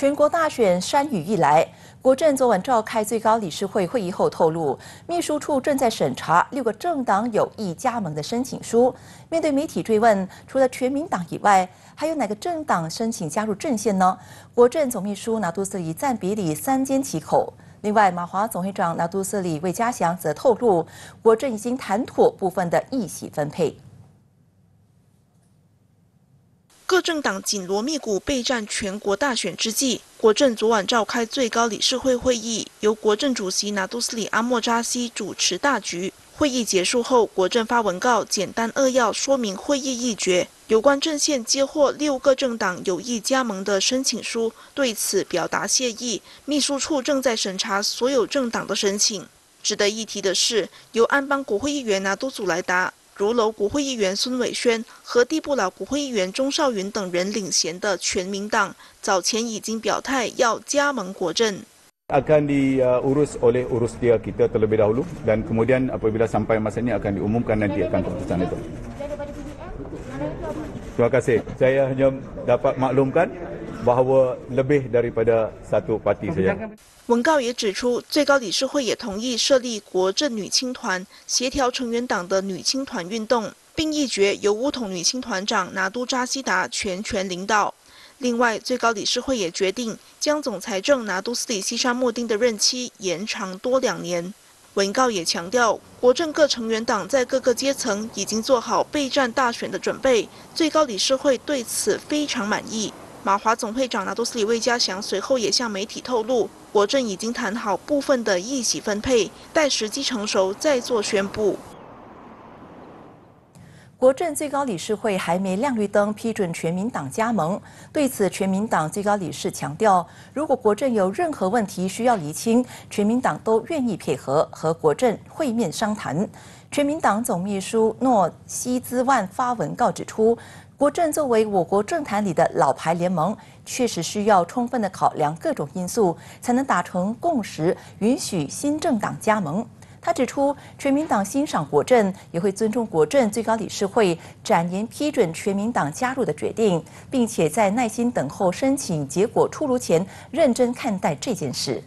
全国大选山雨欲来，国政昨晚召开最高理事会会议后透露，秘书处正在审查六个政党有意加盟的申请书。面对媒体追问，除了全民党以外，还有哪个政党申请加入阵线呢？国政总秘书拿督斯里赞比里三缄其口。另外，马华总会长拿督斯里魏家祥则透露，国政已经谈妥部分的议席分配。各政党紧锣密鼓备战全国大选之际，国政昨晚召开最高理事会会议，由国政主席拿督斯里阿莫扎西主持大局。会议结束后，国政发文告，简单扼要说明会议议决。有关阵线接获六个政党有意加盟的申请书，对此表达谢意。秘书处正在审查所有政党的申请。值得一提的是，由安邦国会议员拿督祖莱达。如楼国会议员孙伟轩和地不老国会议员钟少云等人领衔的全民党，早前已经表态要加盟国政。akan diurus oleh urus dia kita terlebih dahulu dan kemudian apabila sampai masa ini akan diumumkan nanti akan keputusan itu. Terima kasih. Saya hanya dapat maklumkan bahawa lebih daripada satu parti saja. 文告也指出，最高理事会也同意设立国政女青团，协调成员党的女青团运动，并议决由乌统女青团长拿督扎西达全权领导。另外，最高理事会也决定将总裁政拿督斯里西沙莫丁的任期延长多两年。文告也强调，国政各成员党在各个阶层已经做好备战大选的准备，最高理事会对此非常满意。马华总会长拿督斯里魏家祥随后也向媒体透露，国政已经谈好部分的议席分配，待时机成熟再做宣布。国政最高理事会还没亮绿灯批准全民党加盟，对此，全民党最高理事强调，如果国政有任何问题需要厘清，全民党都愿意配合和国政会面商谈。全民党总秘书诺西兹万发文告指出。国政作为我国政坛里的老牌联盟，确实需要充分的考量各种因素，才能达成共识，允许新政党加盟。他指出，全民党欣赏国政，也会尊重国政最高理事会展言批准全民党加入的决定，并且在耐心等候申请结果出炉前，认真看待这件事。